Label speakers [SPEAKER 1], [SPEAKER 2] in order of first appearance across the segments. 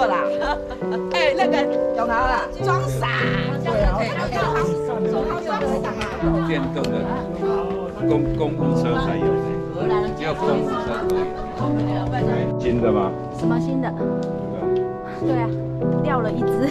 [SPEAKER 1] 错啦。哎，那个永豪啊，装傻。对啊，
[SPEAKER 2] 电动的公公务车才有，只有公务车可以。新的吗？
[SPEAKER 3] 什么新的？对啊，掉了一只。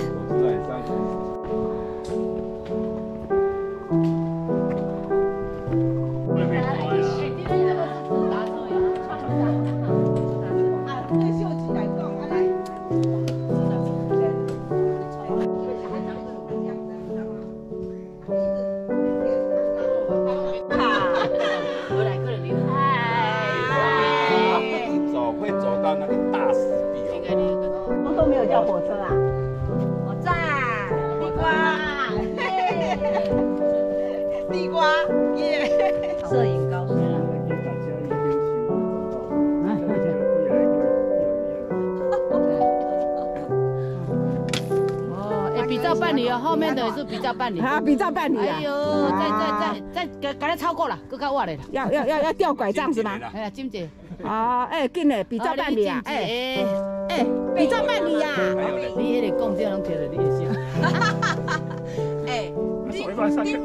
[SPEAKER 2] 对，上去。
[SPEAKER 4] 后面的是比照办理，
[SPEAKER 1] 啊，比照办理啊！
[SPEAKER 4] 哎呦，再再再再给给他超过了，更加挖来了。
[SPEAKER 1] 要要要要吊拐杖是吗？
[SPEAKER 4] 哎呀，金姐，
[SPEAKER 1] 啊，哎，进嘞，比照办理啊！哎哎，你在办理呀！
[SPEAKER 4] 你也得讲这样贴的，你也行。
[SPEAKER 1] 哎，你你？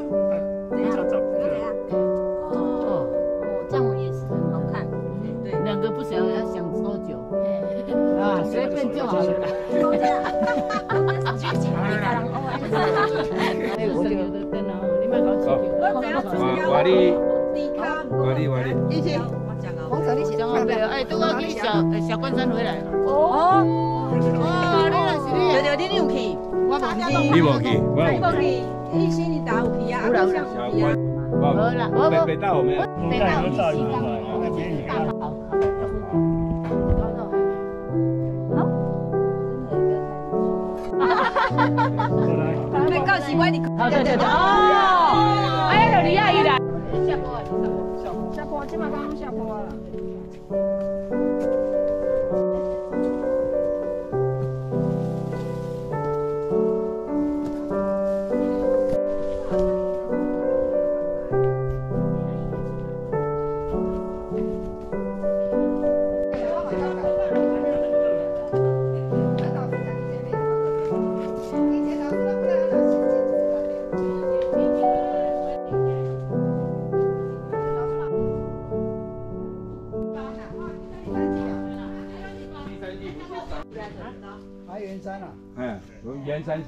[SPEAKER 3] 哦哦，这样也是很好看。
[SPEAKER 4] 对，两个不想要想多久？啊，随便就好了。都这样。哎，我就等哦，你买好几条。我你，我你我你。一千。黄色你是怎个买的？哎，都我去小小关山回来。哦。哇，你那是。
[SPEAKER 1] 对对，你有去？
[SPEAKER 2] 我无去。你无去？
[SPEAKER 1] 我无去。一心你打有去啊？有啦。
[SPEAKER 2] 小关。好啦，我北北大我们。
[SPEAKER 3] 北大我们西港。大好。
[SPEAKER 1] 没搞习惯你。
[SPEAKER 4] 好，对对对。哦，哎，你阿姨来。下坡啊，
[SPEAKER 1] 下坡，下坡，起码刚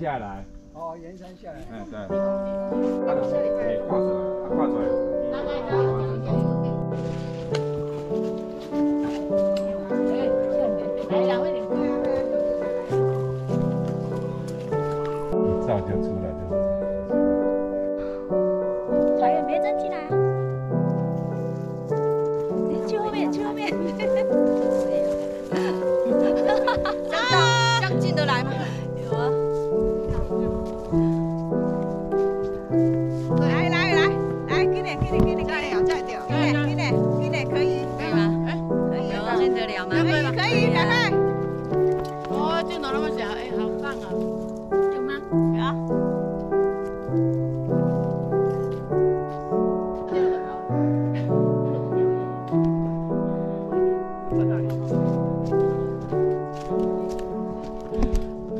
[SPEAKER 1] 下
[SPEAKER 2] 来，
[SPEAKER 5] 哦，延伸下来，
[SPEAKER 2] 嗯，对，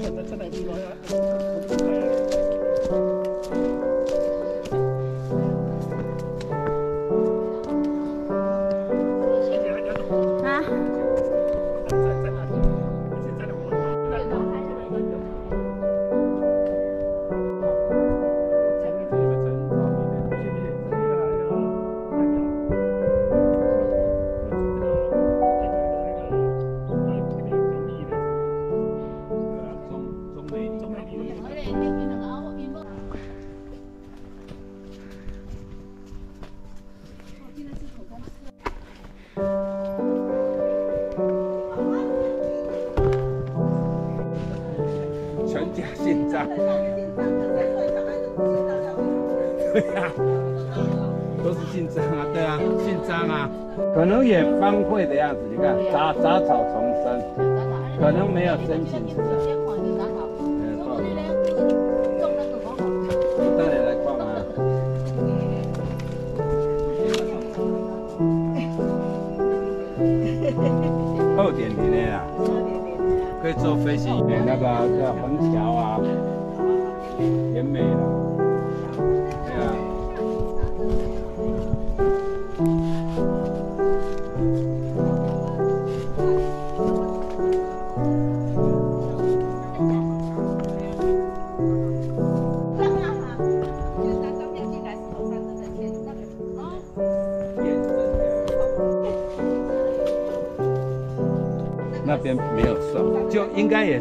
[SPEAKER 2] 可荒废的样子，你看杂杂草丛生，可能没有申请出来。带你来逛啊！后点的啊。可以坐飞机，哎，那个叫虹桥啊，甜美了，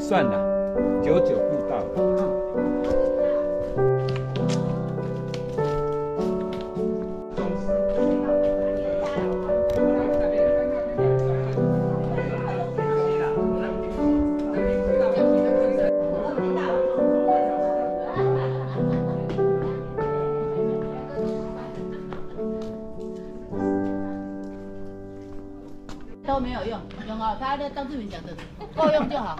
[SPEAKER 2] 算了，九九步道。
[SPEAKER 4] 都没有用，用好他的当志明讲的，够用就好。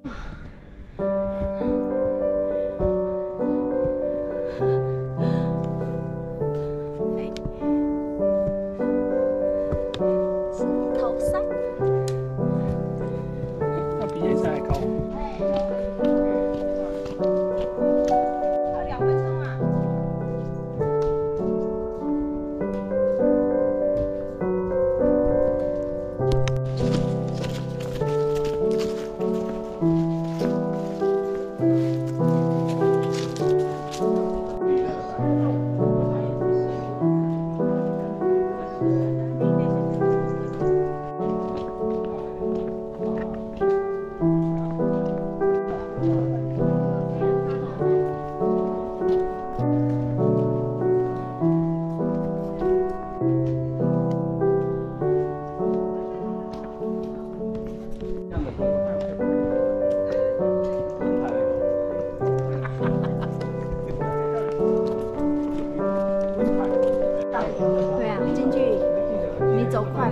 [SPEAKER 3] 走快。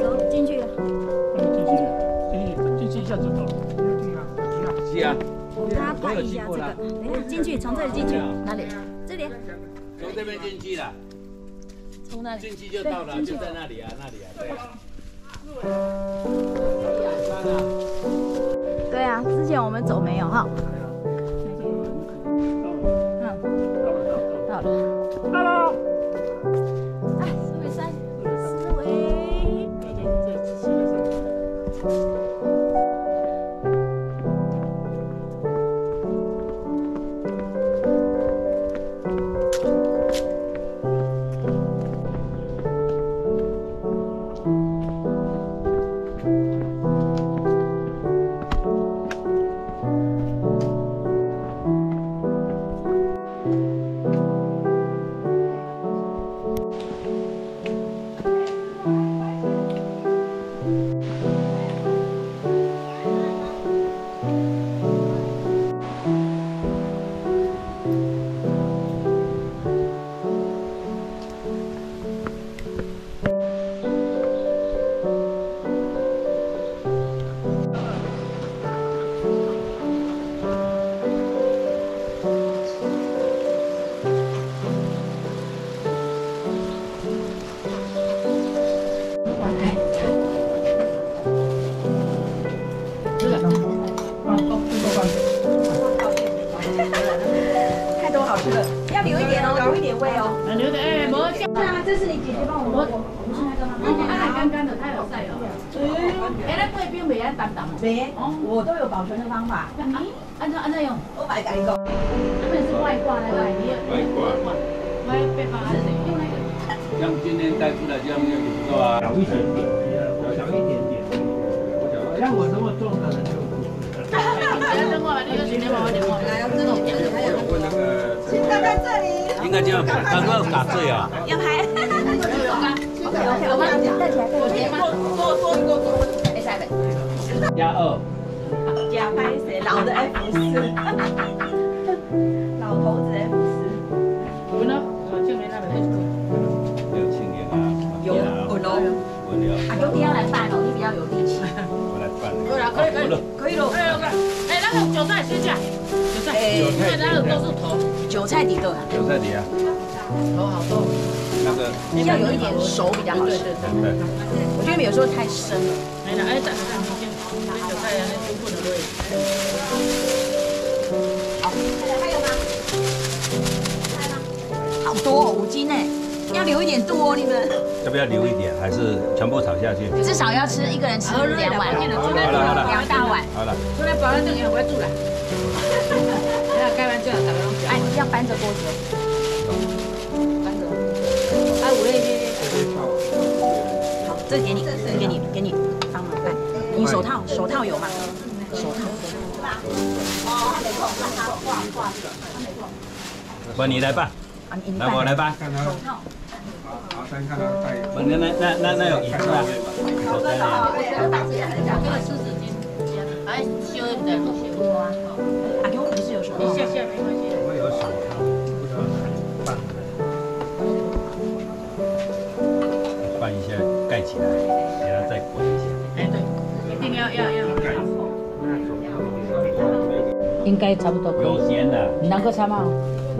[SPEAKER 3] 走进去了。
[SPEAKER 5] 那你进去了，进去进去一下就到了。
[SPEAKER 2] 是啊，
[SPEAKER 3] 他拍一下这个，等一下进去，从这里进去，哪里？这里啊。
[SPEAKER 2] 从这边进去了，
[SPEAKER 3] 从那里？
[SPEAKER 2] 进去就到了，就在那里啊，那里啊，对啊。
[SPEAKER 3] 对啊，之前我们走没有哈。嗯，到了。到了。哎，思维山，思维。太一点味哦。
[SPEAKER 4] 那留的哎，没酱。
[SPEAKER 3] 是啊，这是你姐姐帮我
[SPEAKER 4] 我我现在干嘛？哦，它还干干的，它有晒哦。哎，那贵宾没安淡淡的。
[SPEAKER 1] 没，我都有保存的方法。
[SPEAKER 4] 按照按照用。
[SPEAKER 1] 我买改一个。
[SPEAKER 4] 他们是外挂那个，你
[SPEAKER 2] 外挂。
[SPEAKER 4] 外被发是谁用那个？
[SPEAKER 2] 像今天带出来这样用不错啊，
[SPEAKER 5] 小一点点，小一点点。像我这么重
[SPEAKER 2] 应该这样，刚刚打醉啊。
[SPEAKER 3] 要拍。OK OK，我们站起来，
[SPEAKER 1] 我先多多多一个多。
[SPEAKER 3] 哎，下一位。
[SPEAKER 2] 加二。
[SPEAKER 1] 假拍谁？老的 F 四。老头子 F 四。
[SPEAKER 4] 我呢？我今年那边
[SPEAKER 2] 有啊，
[SPEAKER 1] 有。
[SPEAKER 3] 啊，兄弟要来办哦，你比较有力气。
[SPEAKER 2] 我来办。
[SPEAKER 4] 可以了，可以可以。
[SPEAKER 1] 可以了。
[SPEAKER 4] 哎，那个韭菜先下，韭菜，因为那个都是头。
[SPEAKER 3] 韭菜底豆，
[SPEAKER 2] 韭菜底啊。
[SPEAKER 4] 头好多，
[SPEAKER 2] 那个
[SPEAKER 3] 要有一点熟比较好吃。
[SPEAKER 4] 对对对。
[SPEAKER 3] 我觉得有时候太生了。
[SPEAKER 4] 没了，哎，咱们咱们先，韭菜啊，那中不能对。
[SPEAKER 3] 好，还有吗？好多哦，五斤呢，要留一点多哦，你们
[SPEAKER 2] 要不要留一点？还是全部炒下去？
[SPEAKER 3] 至少要吃一个人吃两碗，
[SPEAKER 2] 好了好了
[SPEAKER 3] 两大碗。
[SPEAKER 2] 好了，
[SPEAKER 4] 出来保安证也不要住了。
[SPEAKER 3] 要搬着锅子哦。搬着。
[SPEAKER 4] 啊，五类的。
[SPEAKER 3] 好，这给你，这给你，给你帮忙搬。你手套，手套有吗？手套。
[SPEAKER 2] 不，你来办，
[SPEAKER 3] 啊，你
[SPEAKER 2] 来我来办。
[SPEAKER 5] 看他，
[SPEAKER 3] 手套。
[SPEAKER 5] 好，先看他
[SPEAKER 2] 那那那那那有椅子啊？手在哪里？
[SPEAKER 4] 这个四十斤，哎，修一点，修啊。
[SPEAKER 3] 啊，给我不是有手套。
[SPEAKER 4] 谢谢没关系。
[SPEAKER 5] 我有手套，不知道办的。
[SPEAKER 2] 拌一下，盖起来，给它再滚一下。
[SPEAKER 4] 哎，对，一定要要要。
[SPEAKER 6] 应该差不多可以。
[SPEAKER 2] 有咸的，
[SPEAKER 6] 你能够参吗？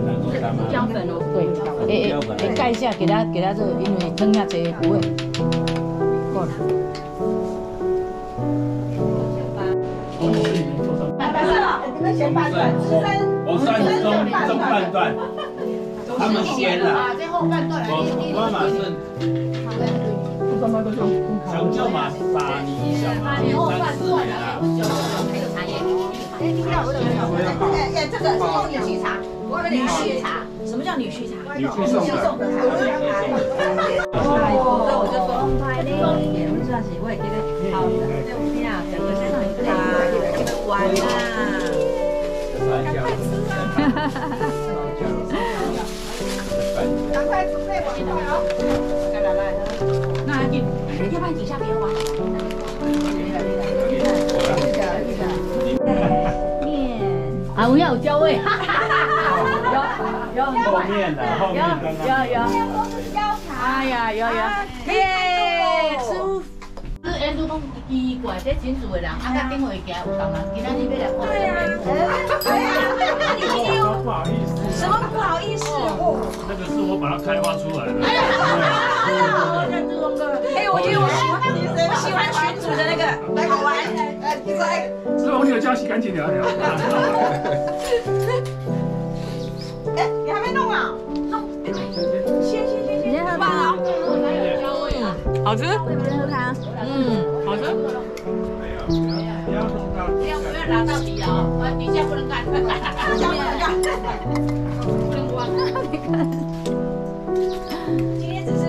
[SPEAKER 2] 能够干吗？
[SPEAKER 3] 姜粉哦。
[SPEAKER 6] 对，诶诶诶，盖一下，给他给他这，因为汤下这不会。够了。
[SPEAKER 2] 我算中中半段，他们先了，
[SPEAKER 4] 半段来，
[SPEAKER 2] 我我马是想就马杀你一下嘛，三四。
[SPEAKER 1] 哎哎，这个是用女婿茶，女婿茶，
[SPEAKER 3] 什么叫女婿茶？
[SPEAKER 5] 女婿送的。
[SPEAKER 1] 我就说，我知道是，我也觉得好的，整个身上。赶快准备碗筷哦！来来来，
[SPEAKER 3] 那还给，要不然底下别玩。面，
[SPEAKER 6] 啊，我要有焦味。有有
[SPEAKER 2] 后面的后面刚刚
[SPEAKER 6] 有有。哎呀，有有。
[SPEAKER 4] 奇怪，这真住的人，啊，甲顶回家有同人，今仔日要来看。对啊。
[SPEAKER 1] 哎呀，你今天有
[SPEAKER 5] 不好意思，
[SPEAKER 1] 什么不好意思？
[SPEAKER 5] 那个是我把它开发出来的。
[SPEAKER 1] 哎呀，我觉得我喜欢，我喜欢群主的那个，好玩。哎，你说哎，
[SPEAKER 5] 是我女儿叫洗赶紧聊聊。
[SPEAKER 1] 哎，你还没弄啊？弄，先先先先，喝吧啊！
[SPEAKER 3] 好吃。喝汤。
[SPEAKER 5] 不要弄到
[SPEAKER 4] 不要不要拿到底啊，呃，底下不能干。
[SPEAKER 1] 今天只是，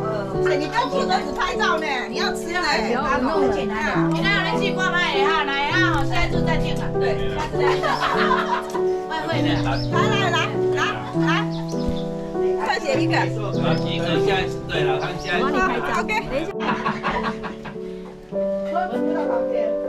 [SPEAKER 1] 呃，哎，你不要听着只拍照呢，你要吃呢，它弄很简单啊。
[SPEAKER 4] 你那人去挂卖哈，来啊，下一次再见了。对，下次再见。外汇的。
[SPEAKER 1] 来来来来来，再写一个。
[SPEAKER 2] 好，一个下一次对了，看下一次。
[SPEAKER 1] 拍照。OK，等一下。
[SPEAKER 4] 没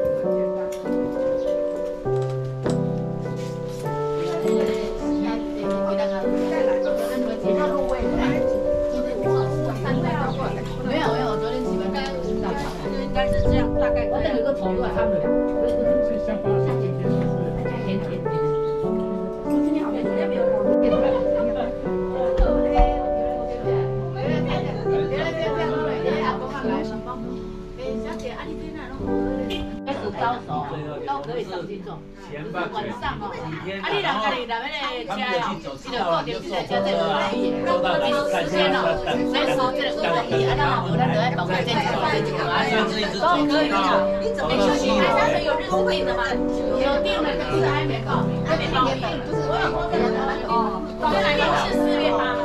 [SPEAKER 4] 开始招手，都可以上去做。
[SPEAKER 2] 前半
[SPEAKER 4] 晚上哦，啊，你两个人两个人车哦，你就坐电梯在这个可以，
[SPEAKER 2] 做到
[SPEAKER 4] 没时间哦，随时这个可以，啊，那好，咱就在房间这几个这几个啊，都可以的。
[SPEAKER 1] 你怎么休息？还三十有日子定的吗？
[SPEAKER 4] 有定了，可是还没到，还没到。我有说这个哦，本来是四月八。